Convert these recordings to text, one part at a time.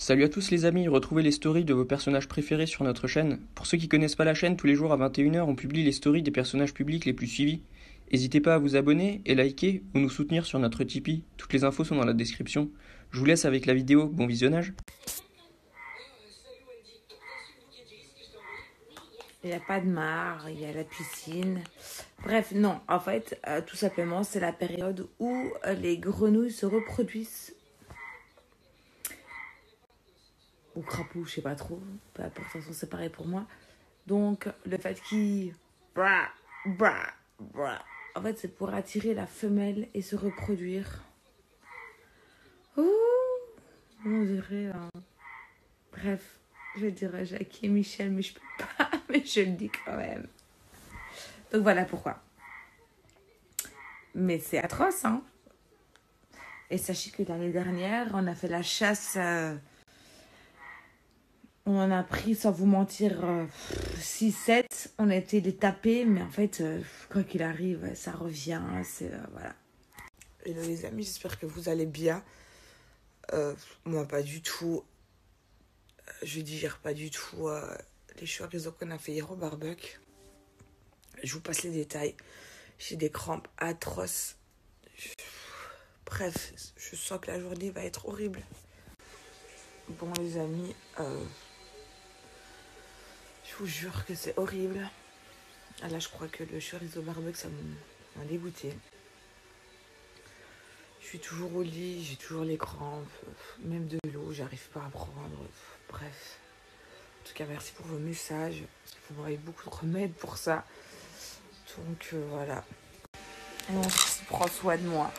Salut à tous les amis, retrouvez les stories de vos personnages préférés sur notre chaîne. Pour ceux qui connaissent pas la chaîne, tous les jours à 21h, on publie les stories des personnages publics les plus suivis. N'hésitez pas à vous abonner et liker ou nous soutenir sur notre Tipeee. Toutes les infos sont dans la description. Je vous laisse avec la vidéo, bon visionnage. Il n'y a pas de mare, il y a la piscine. Bref, non, en fait, euh, tout simplement, c'est la période où les grenouilles se reproduisent. Ou crapauds, je sais pas trop. Peu importe, de toute c'est pareil pour moi. Donc, le fait bra. En fait, c'est pour attirer la femelle et se reproduire. Ouh, on dirait. euh, Bref, je dirais Jackie et Michel, mais je peux pas, mais je le dis quand même. Donc voilà pourquoi. Mais c'est atroce, hein. Et sachez que l'année dernière, on a fait la chasse. euh, on en a pris, sans vous mentir, 6-7. On a été les taper, mais en fait, euh, quoi qu'il arrive, ça revient. C'est. euh, voilà. Hello les amis, j'espère que vous allez bien. Euh, moi pas du tout. Euh, Je digère pas du tout euh, les chorizo qu'on a fait hier au barbecue. Je vous passe les détails. J'ai des crampes atroces. Bref, je sens que la journée va être horrible. Bon les amis, euh, vous jure que c'est horrible. Ah, Là je crois que le chorizo barbecue ça m'a dégoûté. Je suis toujours au lit, j'ai toujours les crampes, même de l'eau, j'arrive pas à prendre. Bref. En tout cas, merci pour vos messages. Vous m'aurez beaucoup de remèdes pour ça. Donc euh, voilà. Et on se prend soin de moi.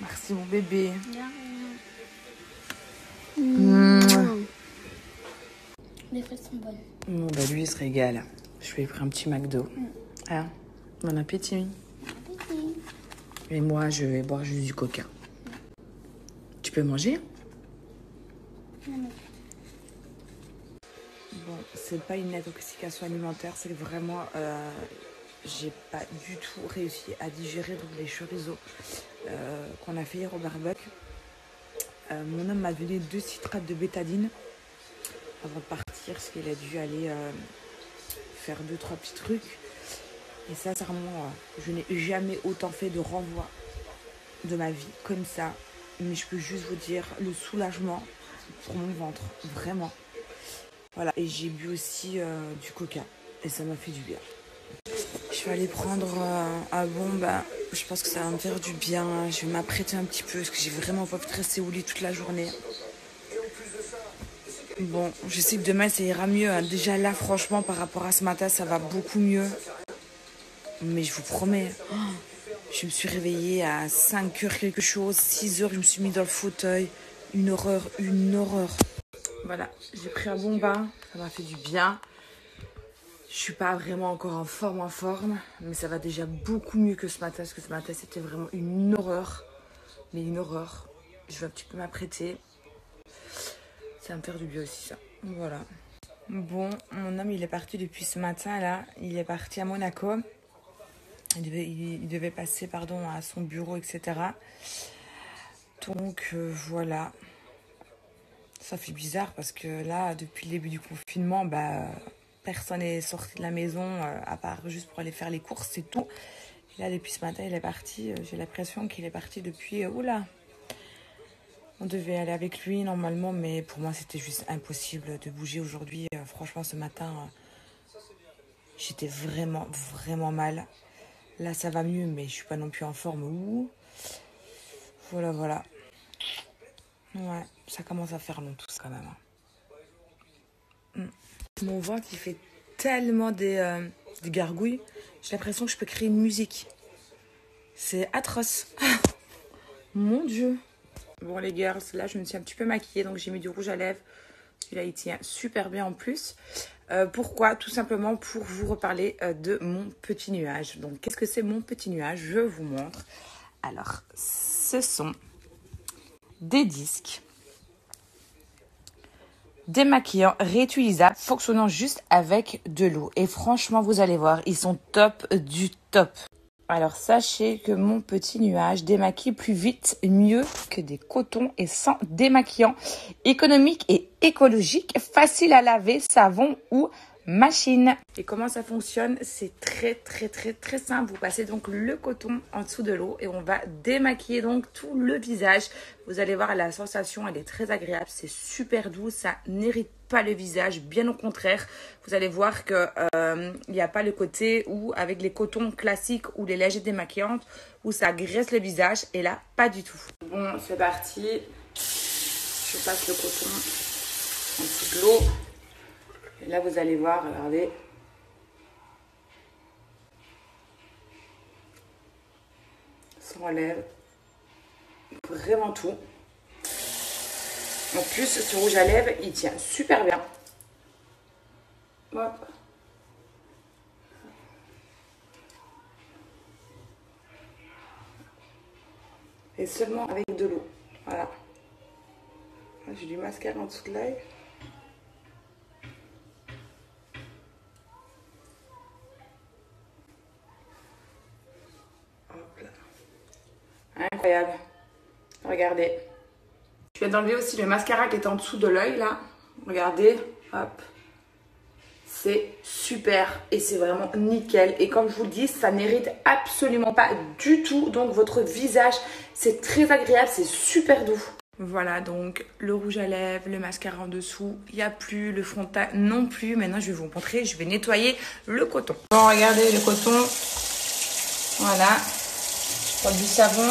Merci mon bébé. Mmh. Les fraises sont bonnes. Bon, bah lui, il se régale. Je lui ai pris un petit McDo. Ah, bon appétit. Et moi, je vais boire juste du coca. Tu peux manger? Bon, c'est pas une intoxication alimentaire, c'est vraiment. euh, j'ai pas du tout réussi à digérer donc, les chorizo euh, qu'on a fait hier au barbecue. Euh, mon homme m'a donné deux citrates de bétadine avant de partir, parce qu'il a dû aller euh, faire deux, trois petits trucs. Et sincèrement, euh, je n'ai jamais autant fait de renvoi de ma vie comme ça. Mais je peux juste vous dire le soulagement pour mon ventre, vraiment. Voilà, et j'ai bu aussi euh, du coca et ça m'a fait du bien. Je vais aller prendre euh, un bon bain. Je pense que ça va me faire du bien. Je vais m'apprêter un petit peu parce que j'ai vraiment pas stressé au lit toute la journée. Bon, je sais que demain ça ira mieux. hein. Déjà là, franchement, par rapport à ce matin, ça va beaucoup mieux. Mais je vous promets, oh, je me suis réveillée à 5 heures quelque chose, 6 heures, je me suis mis dans le fauteuil. Une horreur, une horreur. Voilà, j'ai pris un bon bain, ça m'a fait du bien. Je suis pas vraiment encore en forme, en forme, mais ça va déjà beaucoup mieux que ce matin, parce que ce matin c'était vraiment une horreur. Mais une horreur. Je vais un petit peu m'apprêter. Ça va me faire du bien aussi, ça. Voilà. Bon, mon homme, il est parti depuis ce matin, là. Il est parti à Monaco. Il devait, passer, pardon, à son bureau, etc. Donc, euh, voilà. Ça fait bizarre parce que là, depuis le début du confinement, bah, personne n'est sorti de la maison, euh, à part juste pour aller faire les courses, c'est tout. Là, depuis ce matin, il est parti. euh, J'ai l'impression qu'il est parti depuis... euh, oula on devait aller avec lui normalement, mais pour moi c'était juste impossible de bouger aujourd'hui. Euh, franchement, ce matin, euh, j'étais vraiment, vraiment mal. Là, ça va mieux, mais je suis pas non plus en forme. Ouh. Voilà, voilà. Ouais, ça commence à faire long tout ça quand même. hein. Mm. Mon ventre, il fait tellement euh, des gargouilles. J'ai l'impression que je peux créer une musique. C'est atroce. Mon Dieu. Bon les girls, là je me suis un petit peu maquillée, donc j'ai mis du rouge à lèvres. Celui-là il tient super bien en plus. Euh, pourquoi? Tout simplement pour vous reparler euh, de mon petit nuage. Donc qu'est-ce que c'est mon petit nuage? Je vous montre. Alors, ce sont des disques démaquillants réutilisables fonctionnant juste avec de l'eau. Et franchement, vous allez voir, ils sont top du top. Alors sachez que mon petit nuage démaquille plus vite, mieux que des cotons et sans démaquillant. Économique et écologique, facile à laver, savon ou machine. Et comment ça fonctionne C'est très très très très simple. Vous passez donc le coton en dessous de l'eau et on va démaquiller donc tout le visage. Vous allez voir la sensation, elle est très agréable, c'est super doux, ça n'irrite pas le visage, bien au contraire. Vous allez voir que euh, il n'y a pas le côté où avec les cotons classiques ou les légers démaquillantes où ça graisse le visage et là pas du tout. Bon, c'est parti. Je passe le coton en dessous de l'eau. Là vous allez voir, regardez. Ça enlève vraiment tout. En plus, ce rouge à lèvres, il tient super bien. Hop. Et seulement avec de l'eau. Voilà. J'ai du mascara en dessous de l'œil. Hop là. Regardez. Je viens d'enlever aussi le mascara qui est en dessous de l'œil là. Regardez, hop. C'est super et c'est vraiment nickel. Et comme je vous le dis, ça n'hérite absolument pas du tout. Donc votre visage, c'est très agréable, c'est super doux. Voilà donc le rouge à lèvres, le mascara en dessous, il n'y a plus, le teint non plus. Maintenant je vais vous montrer, je vais nettoyer le coton. Bon regardez le coton, voilà, je prends du savon,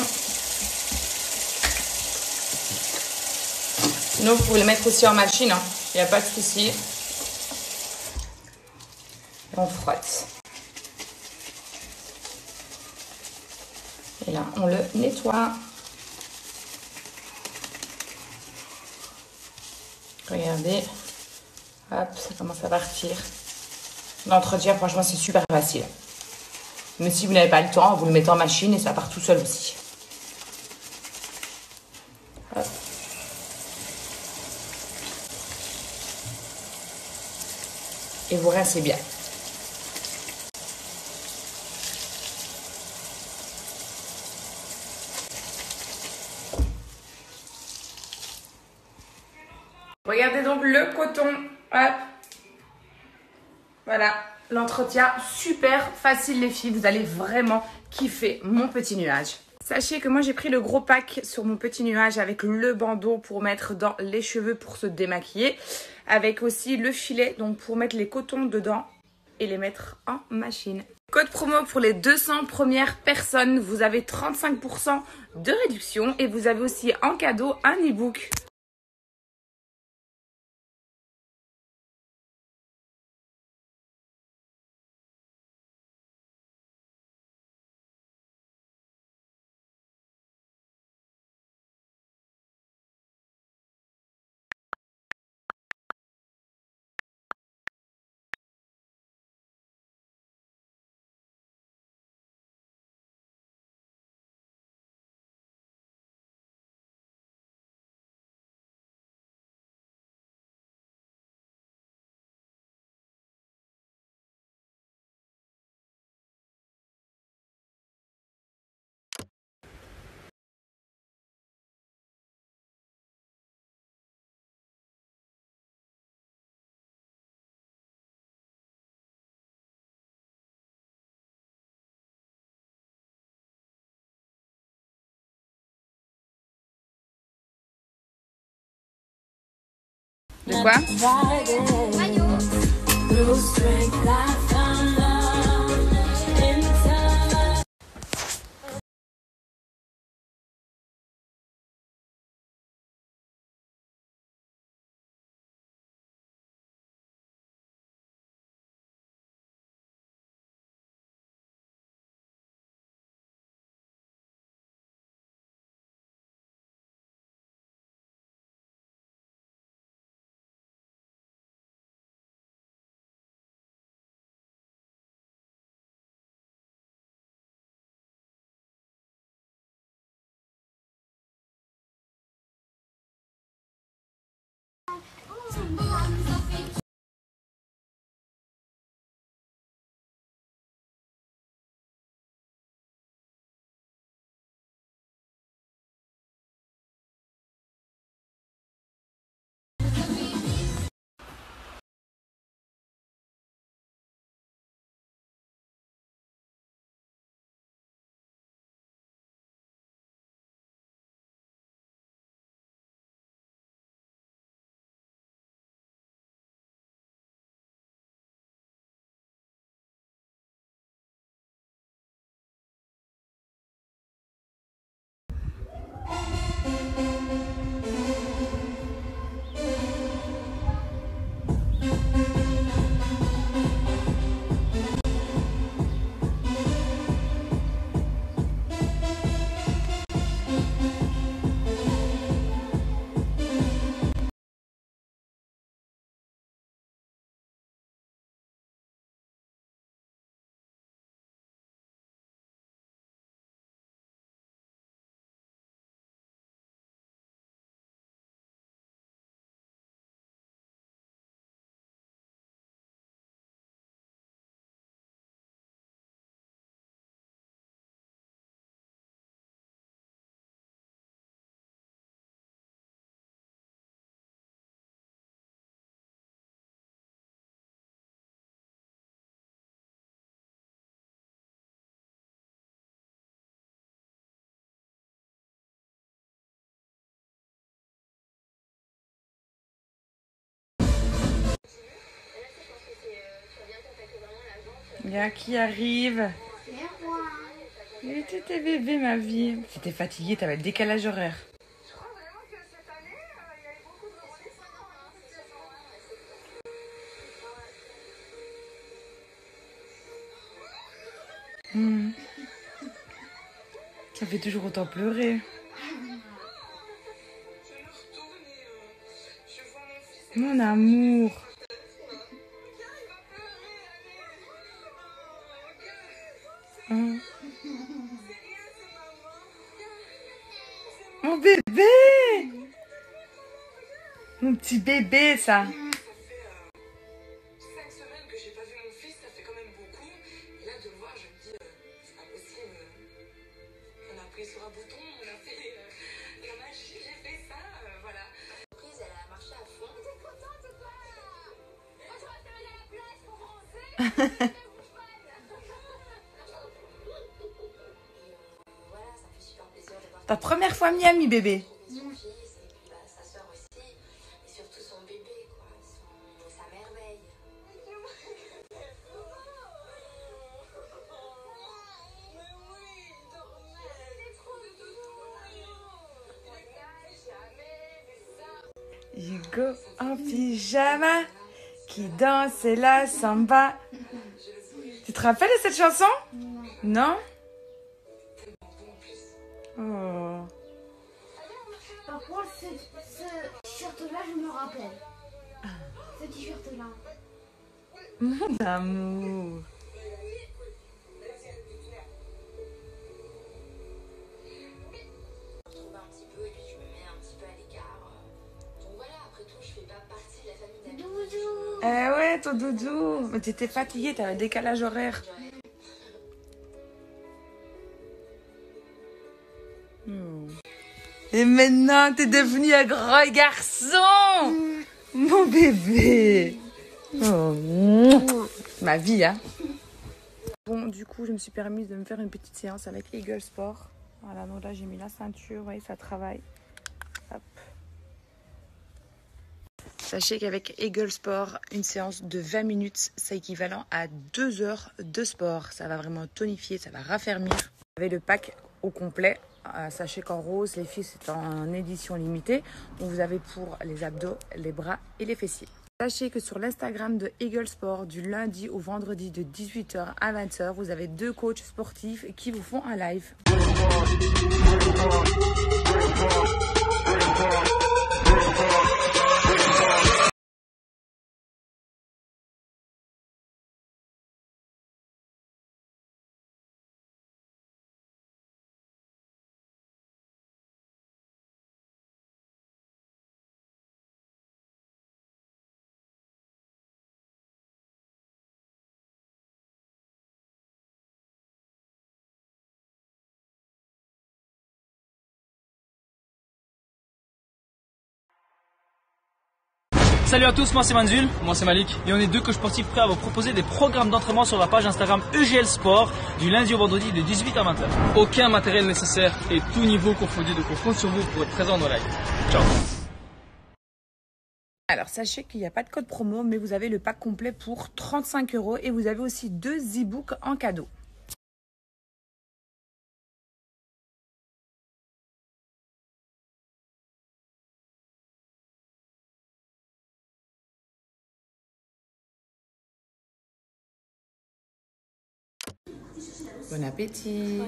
Sinon, vous pouvez le mettre aussi en machine, il hein. n'y a pas de souci. On frotte. Et là, on le nettoie. Regardez. Hop, ça commence à partir. L'entretien, franchement, c'est super facile. Mais si vous n'avez pas le temps, vous le mettez en machine et ça part tout seul aussi. Et vous rincez bien. Regardez donc le coton. Hop. Voilà. L'entretien super facile les filles. Vous allez vraiment kiffer mon petit nuage. Sachez que moi j'ai pris le gros pack sur mon petit nuage avec le bandeau pour mettre dans les cheveux pour se démaquiller. Avec aussi le filet donc pour mettre les cotons dedans et les mettre en machine. Code promo pour les 200 premières personnes, vous avez 35% de réduction et vous avez aussi en cadeau un e-book. De quoi Il y a qui arrive. Il était tes bébés, ma vie. T'étais fatiguée, t'avais le décalage horaire. Hmm. Ça fait toujours autant pleurer. Mon amour. De voir Ta première fois Miami, bébé Hugo en pyjama qui danse la samba. Tu te rappelles de cette chanson? Non? Oh. Par contre, ce, ce t-shirt-là, je me rappelle. Ce t-shirt-là. Mon amour. Ouais, ton doudou. Mais t'étais fatiguée, t'avais un décalage horaire. Hmm. Et maintenant, t'es devenu un grand garçon. Mon bébé. Oh. Ma vie, hein. Bon, du coup, je me suis permise de me faire une petite séance avec Eagle Sport. Voilà, donc là, j'ai mis la ceinture, vous voyez, ça travaille. Sachez qu'avec Eagle Sport, une séance de 20 minutes, c'est équivalent à 2 heures de sport. Ça va vraiment tonifier, ça va raffermir. Vous avez le pack au complet. Euh, sachez qu'en rose, les filles, c'est en édition limitée. Vous avez pour les abdos, les bras et les fessiers. Sachez que sur l'Instagram de Eagle Sport, du lundi au vendredi de 18h à 20h, vous avez deux coachs sportifs qui vous font un live. Salut à tous, moi c'est Manzul, moi c'est Malik et on est deux coachs sportifs prêts à vous proposer des programmes d'entraînement sur la page Instagram EGL Sport du lundi au vendredi de 18 à 20h. Aucun matériel nécessaire et tout niveau confondu, donc on compte sur vous pour être présent dans live. Ciao Alors sachez qu'il n'y a pas de code promo, mais vous avez le pack complet pour 35 euros et vous avez aussi deux e-books en cadeau. Bon appétit.